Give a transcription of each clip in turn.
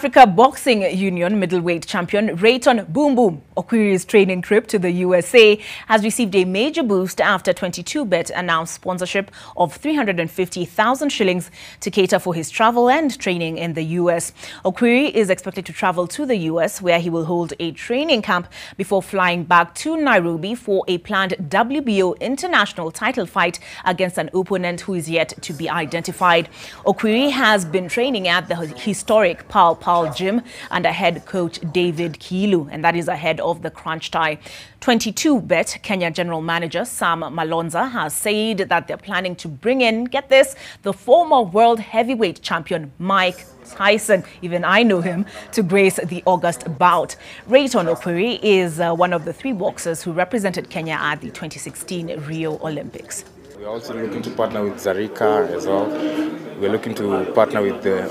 Africa Boxing Union middleweight champion Rayton Boom Boom Okwiri's training trip to the USA has received a major boost after 22bet announced sponsorship of 350,000 shillings to cater for his travel and training in the US. Okwiri is expected to travel to the US where he will hold a training camp before flying back to Nairobi for a planned WBO international title fight against an opponent who is yet to be identified. Okwiri has been training at the historic Pal Pal Gym under head coach David Kiilu, and that is ahead of the crunch tie. 22Bet Kenya General Manager Sam Malonza has said that they're planning to bring in, get this, the former world heavyweight champion Mike Tyson, even I know him, to grace the August bout. Rayton Okwiri is uh, one of the three boxers who represented Kenya at the 2016 Rio Olympics. We're also looking to partner with Zarika as well. We're looking to partner with the,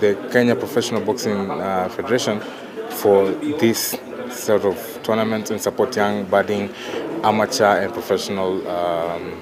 the Kenya Professional Boxing uh, Federation for this sort of tournament and support young, budding, amateur and professional um,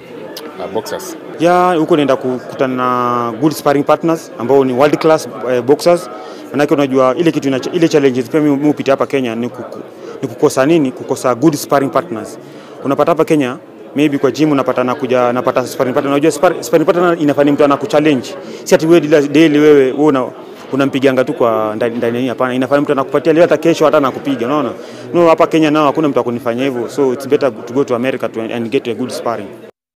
uh, boxers. ya huko naenda kukutana na good sparring partners ambao ni world class uh, boxers. Manake unajua ile kitu ile challenges pia mimi hapa Kenya ni, kuku, ni kukosa nini? Kukosa good sparring partners. Unapata hapa Kenya maybe kwa gym unapata nakuja napata sparring partner. Unajua spar, sparring partner inafanya mtu anakuchallenge, si ati wewe daily wewe wewe una unampiganga tu kwa ndani, hapana. Inafanya mtu anakupatia leo, hata kesho hata anakupiga, unaona. No, hapa Kenya nao hakuna mtu akunifanya hivyo, so it's better to go to America to and get a good sparring.